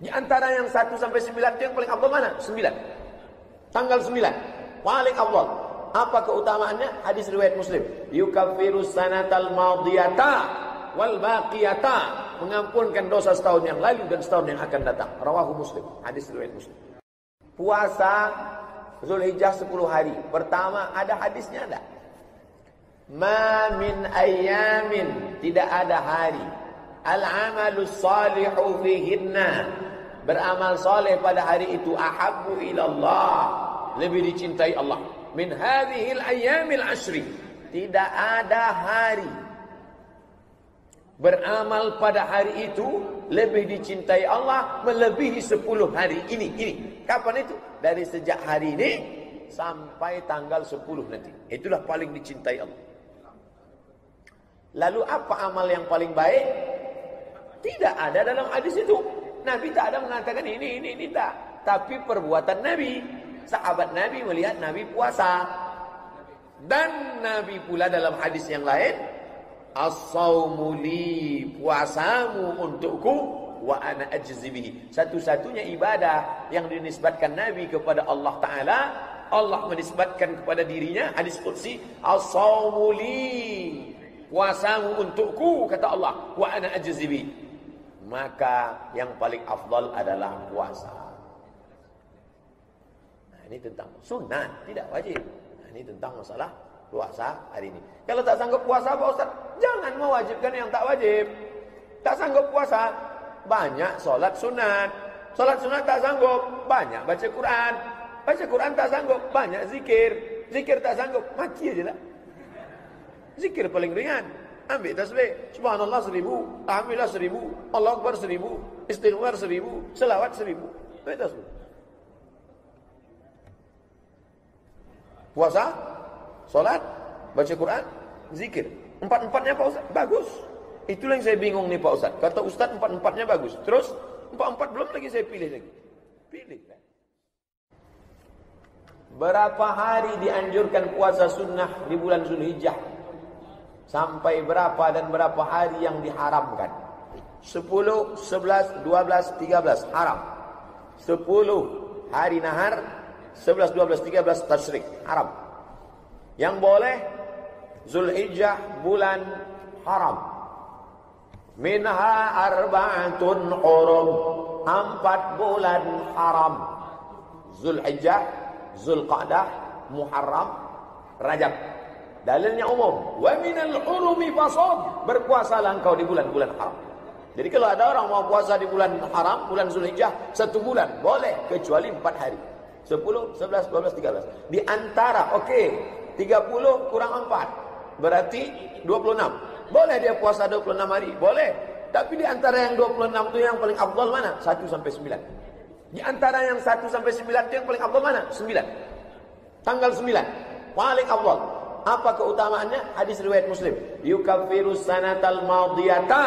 Di antara yang 1 sampai 9 itu yang paling afdal mana? 9. Tanggal 9. Paling afdal. Apa keutamaannya? Hadis riwayat Muslim. Yukaffiru sanatal madiyata wal baqiyata. Mengampunkan dosa setahun yang lalu dan setahun yang akan datang. Rawahu Muslim. Hadis riwayat Muslim. Puasa Zulhijjah 10 hari. Pertama ada hadisnya ada. Ma min ayamin. Tidak ada hari. Al-amalus salihu fihinna. Beramal soleh pada hari itu. Ahabbu ilallah. Lebih dicintai Allah. Min hadhil ayamil ashri. Tidak ada hari. Beramal pada hari itu. Lebih dicintai Allah. Melebihi 10 hari ini. Ini. Kapan itu? Dari sejak hari ini. Sampai tanggal 10 nanti. Itulah paling dicintai Allah. Lalu apa amal yang paling baik? Tidak ada dalam hadis itu. Nabi tak ada mengatakan ini, ini, ini tak. Tapi perbuatan Nabi. Sahabat Nabi melihat Nabi puasa. Dan Nabi pula dalam hadis yang lain. As-sawmu puasamu untukku wa ana ajzibihi. Satu-satunya ibadah yang dinisbatkan Nabi kepada Allah Ta'ala. Allah menisbatkan kepada dirinya. Hadis Qudsi. As-sawmu puasamu untukku kata Allah wa ana ajzibi maka yang paling afdal adalah puasa. Nah ini tentang sunat tidak wajib. Nah ini tentang masalah puasa hari ini. Kalau tak sanggup puasa Pak Ustaz jangan mewajibkan yang tak wajib. Tak sanggup puasa banyak solat sunat solat sunat tak sanggup banyak baca Quran. Baca Quran tak sanggup banyak zikir. Zikir tak sanggup mati aja lah Zikir paling ringan. Ambil tasbih. Subhanallah seribu. Alhamdulillah seribu. Allah Akbar seribu. Istighfar seribu. Selawat seribu. Ambil tasbih. Puasa. Salat. Baca Quran. Zikir. Empat-empatnya Pak Ustaz. Bagus. Itulah yang saya bingung nih Pak Ustaz. Kata Ustaz empat-empatnya bagus. Terus empat-empat belum lagi saya pilih lagi. Pilih. Berapa hari dianjurkan puasa sunnah di bulan Zulhijjah? Sampai berapa dan berapa hari yang diharamkan? 10, 11, 12, 13 haram. 10 hari nahar, 11, 12, 13 tasyrik haram. Yang boleh Zulhijjah bulan haram. Minha arba'atun hurum. Empat bulan haram. Zulhijjah, Zulqa'dah, Muharram, Rajab. Dalilnya umum. Wa minal urumi fasad. Berpuasalah engkau di bulan-bulan haram. Jadi kalau ada orang mau puasa di bulan haram, bulan Zulhijjah, satu bulan, boleh. Kecuali empat hari. Sepuluh, sebelas, dua belas, tiga belas. Di antara, oke, okay, tiga puluh kurang empat. Berarti dua puluh enam. Boleh dia puasa dua puluh enam hari? Boleh. Tapi di antara yang dua puluh enam itu yang paling abdul mana? Satu sampai sembilan. Di antara yang satu sampai sembilan itu yang paling abdul mana? Sembilan. Tanggal sembilan. Paling abdul. Apa keutamaannya? Hadis riwayat Muslim. Yukaffiru sanatal madiyata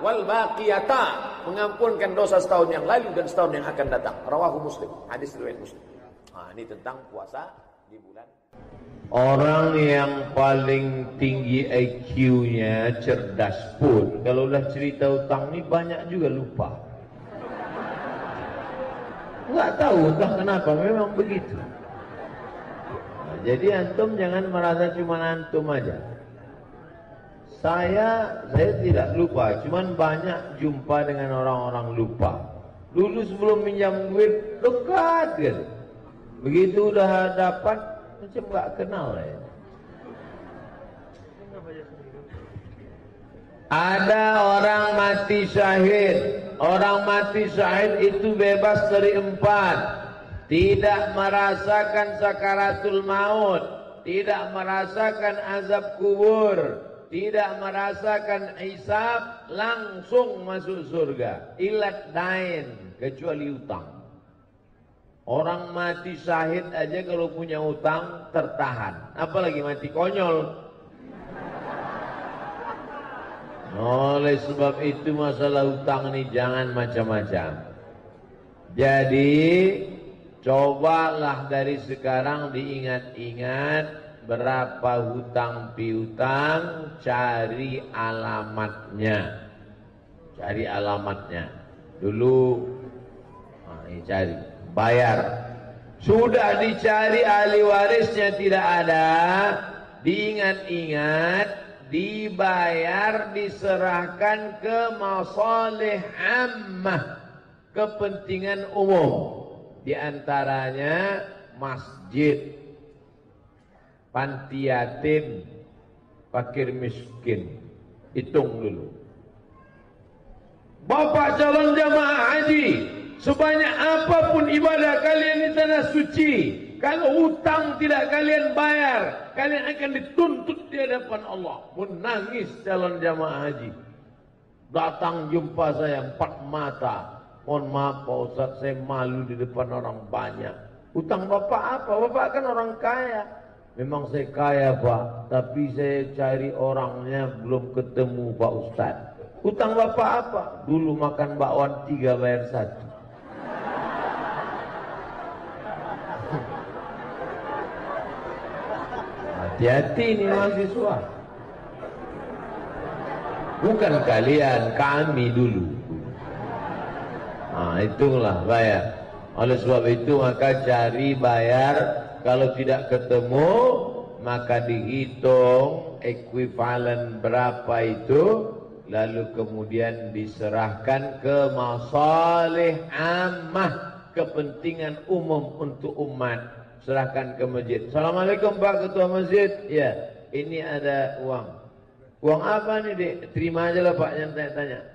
wal baqiyata. Mengampunkan dosa setahun yang lalu dan setahun yang akan datang. Rawahu Muslim. Hadis riwayat Muslim. Nah, ini tentang puasa di bulan Orang yang paling tinggi IQ-nya cerdas pun kalau udah cerita utang ni banyak juga lupa. Enggak tahu entah kenapa memang begitu. Jadi antum jangan merasa cuma antum aja. Saya saya tidak lupa, cuman banyak jumpa dengan orang-orang lupa. Dulu sebelum minjam duit dekat kan. Begitu udah dapat macam nggak kenal ya. Ada orang mati syahid. Orang mati syahid itu bebas dari empat tidak merasakan sakaratul maut, tidak merasakan azab kubur, tidak merasakan hisab, langsung masuk surga. Ilat dain, kecuali utang. Orang mati syahid aja kalau punya utang tertahan. Apalagi mati konyol. Oleh sebab itu masalah utang ini jangan macam-macam. Jadi Cobalah dari sekarang diingat-ingat berapa hutang piutang, cari alamatnya. Cari alamatnya. Dulu Nah, ini cari, bayar. Sudah dicari ahli warisnya tidak ada, diingat-ingat, dibayar, diserahkan ke masalih ammah, kepentingan umum. Di antaranya masjid, panti yatim, fakir miskin. Hitung dulu. Bapak calon jamaah haji, sebanyak apa pun ibadah kalian di tanah suci, kalau hutang tidak kalian bayar, kalian akan dituntut di hadapan Allah. Menangis calon jamaah haji. Datang jumpa saya empat mata. Mohon maaf Pak Ustaz, saya malu di depan orang banyak. Hutang bapak apa? Bapak kan orang kaya. Memang saya kaya Pak, tapi saya cari orangnya belum ketemu Pak Ustaz. Hutang bapak apa? Dulu makan bakwan tiga bayar satu. Hati-hati nih mahasiswa. Bukan kalian, kami dulu. Nah, itulah bayar. Oleh sebab itu maka cari bayar kalau tidak ketemu maka dihitung ekuivalen berapa itu lalu kemudian diserahkan ke masalih ammah kepentingan umum untuk umat serahkan ke masjid. Assalamualaikum Pak Ketua Masjid. Ya, ini ada uang. Uang apa nih dek? Terima aja lah Pak yang tanya-tanya.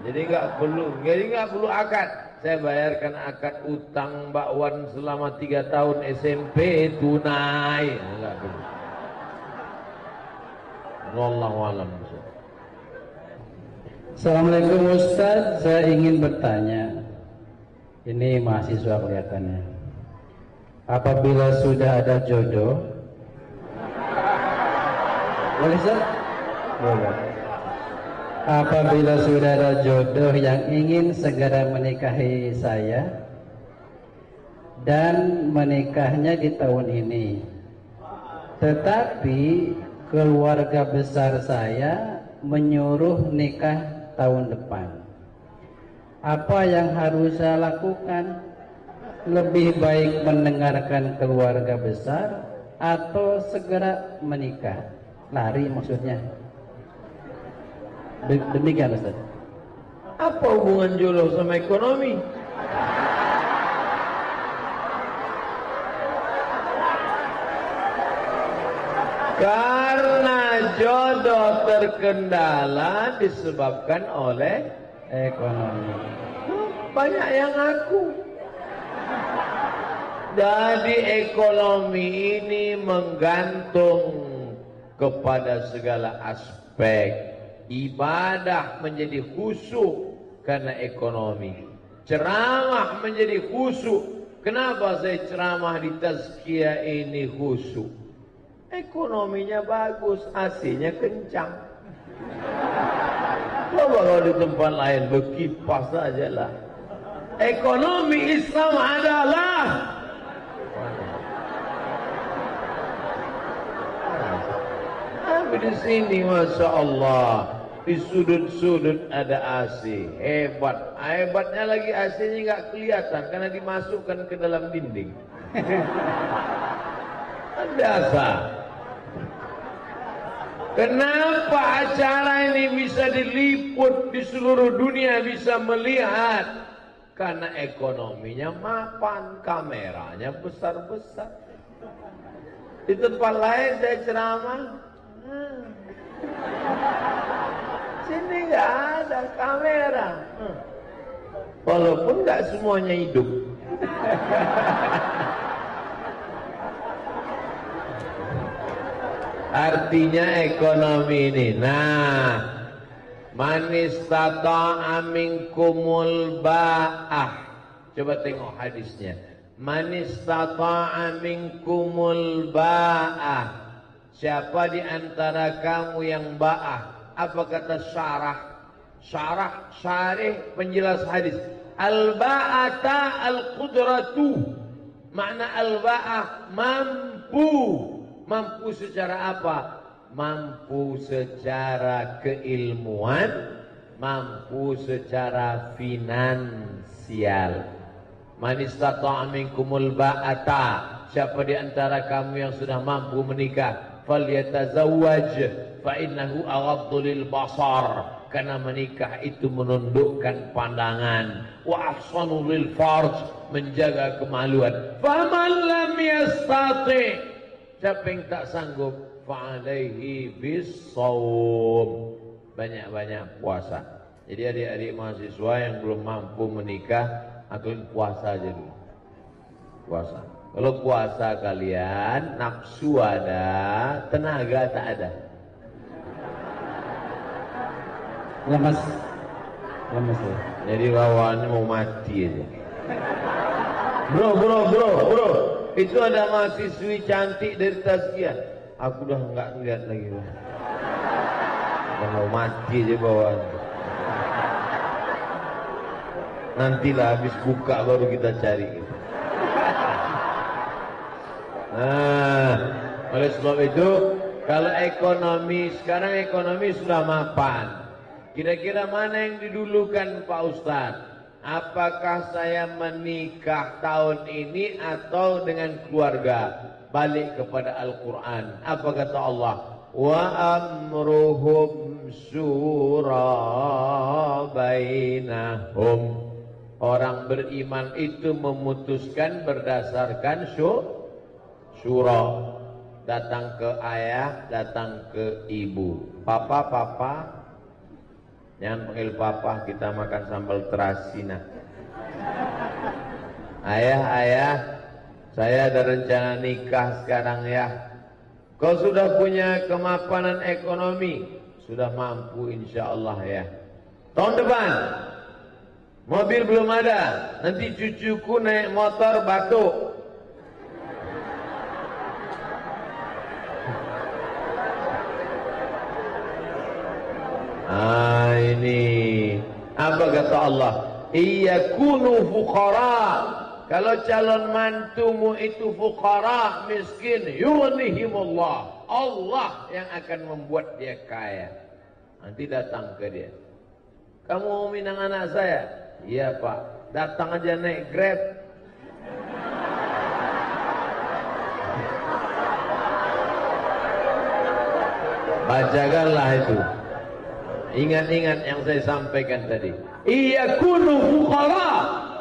Jadi nggak perlu, jadi nggak perlu akad. Saya bayarkan akad utang Mbak Wan selama tiga tahun SMP tunai. Enggak perlu. Wallahu alam. Assalamualaikum Ustaz, saya ingin bertanya. Ini mahasiswa kelihatannya apabila sudah ada jodoh boleh sah? boleh apabila sudah ada jodoh yang ingin segera menikahi saya dan menikahnya di tahun ini tetapi keluarga besar saya menyuruh nikah tahun depan. Apa yang harus saya lakukan? Lebih baik mendengarkan keluarga besar atau segera menikah. Lari maksudnya demikian Ustaz. Apa hubungan jodoh sama ekonomi? Karena jodoh terkendala disebabkan oleh ekonomi. Banyak yang aku jadi ekonomi ini menggantung kepada segala aspek. Ibadah menjadi khusyuk karena ekonomi. Ceramah menjadi khusyuk. Kenapa saya ceramah di tazkiyah ini khusyuk? Ekonominya bagus, AC-nya kencang. Coba kalau di tempat lain berkipas saja lah. Ekonomi Islam adalah Tapi di sini Masya Allah Di sudut-sudut ada AC Hebat Hebatnya lagi AC-nya nggak kelihatan Karena dimasukkan ke dalam dinding Dasar Kenapa acara ini bisa diliput di seluruh dunia bisa melihat? Karena ekonominya mapan, kameranya besar-besar. Di tempat lain saya ceramah, Hmm. Sini nggak ada kamera. Walaupun nggak semuanya hidup. Artinya ekonomi ini. Nah, manis tata amin kumul ba'ah. Coba tengok hadisnya. Manis tata amin kumul ba'ah. Siapa di antara kamu yang ba'ah? Apa kata syarah? Syarah, syarih, penjelas hadis. Al-ba'ata al-qudratu. Makna al-ba'ah mampu. Mampu secara apa? Mampu secara keilmuan, mampu secara finansial. Man istata'a minkumul ba'ata. Siapa di antara kamu yang sudah mampu menikah, falyatazawwaj fa innahu basar. Karena menikah itu menundukkan pandangan. Wa ahsanu lil farj, menjaga kemaluan. Faman lam yastati. Siapa yang tak sanggup, fa'alaihi bis Banyak-banyak puasa. Jadi adik-adik mahasiswa yang belum mampu menikah, akan puasa aja dulu. Puasa. Kalau puasa kalian, nafsu ada, tenaga tak ada. Lemas. Lemas ya. Jadi lawannya mau mati aja. Bro, bro, bro, bro. Itu ada mahasiswi cantik dari Tazkiyah. Aku udah nggak lihat lagi. Bro. Udah mau mati aja bawahnya. Nantilah habis buka baru kita cari. Nah, oleh sebab itu, kalau ekonomi sekarang ekonomi sudah mapan. Kira-kira mana yang didulukan Pak Ustadz? Apakah saya menikah tahun ini atau dengan keluarga? Balik kepada Al-Quran. Apa kata Allah? Wa amruhum surah bainahum. Orang beriman itu memutuskan berdasarkan syura. Datang ke ayah, datang ke ibu. Papa, papa, Jangan panggil papa, kita makan sambal terasi nak. Ayah, ayah, saya ada rencana nikah sekarang ya. Kau sudah punya kemapanan ekonomi, sudah mampu insya Allah ya. Tahun depan, mobil belum ada, nanti cucuku naik motor batuk. Ah ini apa kata Allah? Iya kunu fuqara. Kalau calon mantumu itu fuqara, miskin, yughnihimullah. Allah yang akan membuat dia kaya. Nanti datang ke dia. Kamu mau minang anak saya? Iya pak. Datang aja naik grab. Bacakanlah itu. Ingat-ingat yang saya sampaikan tadi. Iya kunu fuqara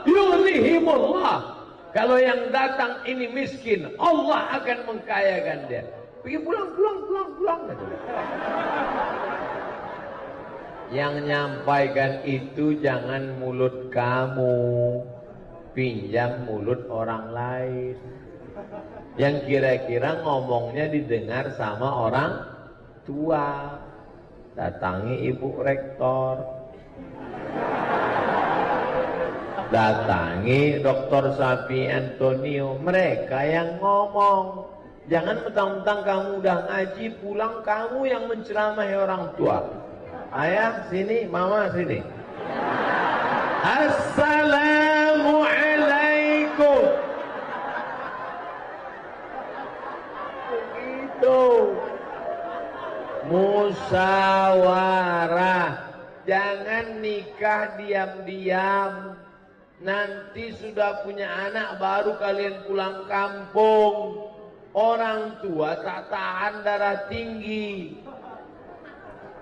yughnihimullah. Kalau yang datang ini miskin, Allah akan mengkayakan dia. Pergi pulang, pulang, pulang, pulang. Yang nyampaikan itu jangan mulut kamu. Pinjam mulut orang lain. Yang kira-kira ngomongnya didengar sama orang tua datangi ibu rektor. Datangi dokter Sapi Antonio. Mereka yang ngomong. Jangan mentang-mentang kamu udah ngaji pulang kamu yang menceramahi orang tua. Ayah sini mama sini. Assalamualaikum. Begitu Musawarah. Jangan nikah diam-diam. Nanti sudah punya anak baru kalian pulang kampung. Orang tua tak tahan darah tinggi.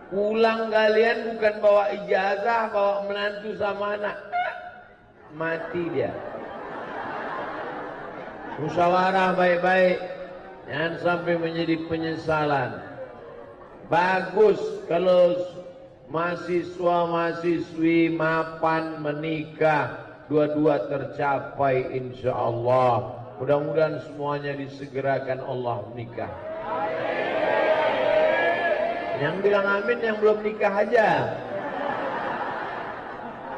Pulang kalian bukan bawa ijazah, bawa menantu sama anak. Mati dia. Musyawarah baik-baik. Jangan sampai menjadi penyesalan. Bagus kalau mahasiswa-mahasiswi mapan menikah dua-dua tercapai insya Allah. Mudah-mudahan semuanya disegerakan Allah menikah. Yang bilang amin yang belum nikah aja.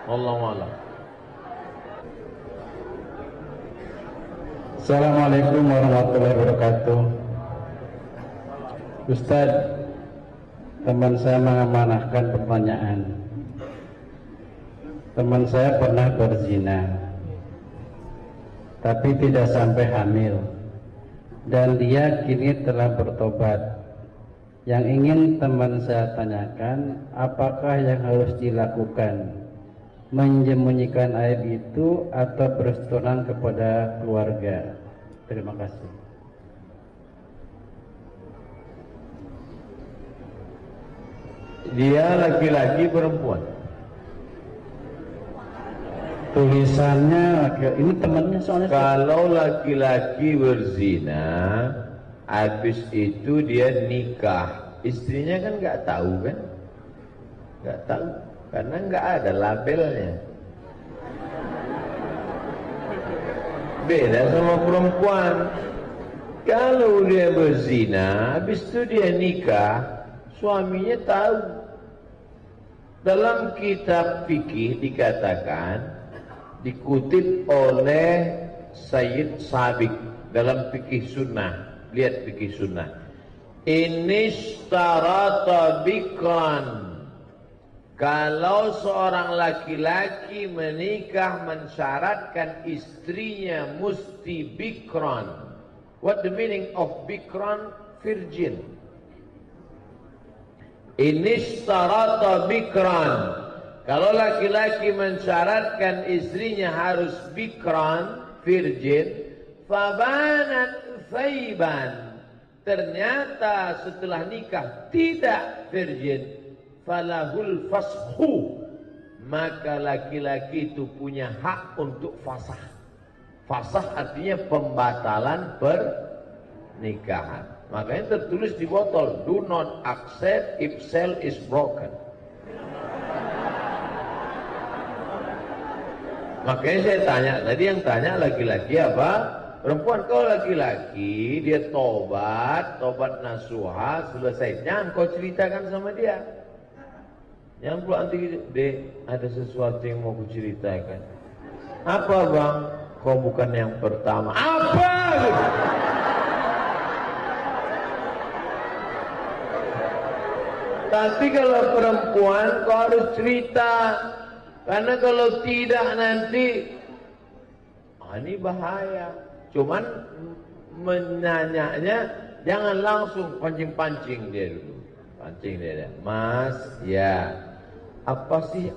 Allah Allah. Assalamualaikum warahmatullahi wabarakatuh. Ustaz, teman saya mengamanahkan pertanyaan. Teman saya pernah berzina, tapi tidak sampai hamil, dan dia kini telah bertobat. Yang ingin teman saya tanyakan, apakah yang harus dilakukan? menyembunyikan aib itu atau bersetunan kepada keluarga? Terima kasih. Dia laki-laki perempuan. Tulisannya ini temannya soalnya. Kalau laki-laki berzina, habis itu dia nikah, istrinya kan nggak tahu kan? Nggak tahu, karena nggak ada labelnya. Beda sama perempuan. Kalau dia berzina, habis itu dia nikah, suaminya tahu. Dalam kitab fikih dikatakan dikutip oleh Sayyid Sabik dalam fikih sunnah. Lihat fikih sunnah. Ini starata bikran. Kalau seorang laki-laki menikah mensyaratkan istrinya mesti bikran. What the meaning of bikran? Virgin. Ini starata bikran. Kalau laki-laki mensyaratkan istrinya harus bikran, virgin, fabanat faiban. Ternyata setelah nikah tidak virgin, falahul fashu. Maka laki-laki itu punya hak untuk fasah. Fasah artinya pembatalan pernikahan. Makanya tertulis di botol, do not accept if cell is broken. Makanya saya tanya, tadi yang tanya laki-laki apa? Perempuan kau laki-laki, dia tobat, tobat nasuha, selesai. Jangan kau ceritakan sama dia. Jangan pula nanti, dek, ada sesuatu yang mau kuceritakan. Apa bang? Kau bukan yang pertama. Apa? Tapi kalau perempuan kau harus cerita karena kalau tidak nanti ah, ini bahaya. Cuman menanyanya jangan langsung pancing-pancing dia dulu. Pancing dia. Mas, ya. Apa sih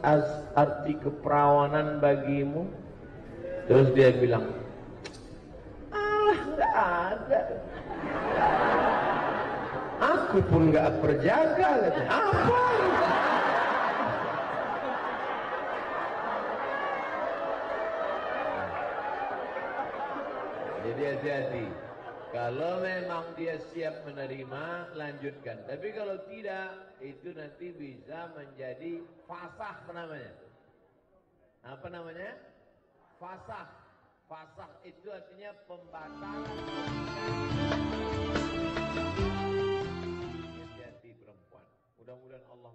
arti keperawanan bagimu? Terus dia bilang, "Ah, enggak ada." Aku pun enggak perjaga katanya. Apa? Jadi hati-hati. Kalau memang dia siap menerima, lanjutkan. Tapi kalau tidak, itu nanti bisa menjadi fasah namanya. Apa namanya? Fasah. Fasah itu artinya pembatalan. Mudah-mudahan Allah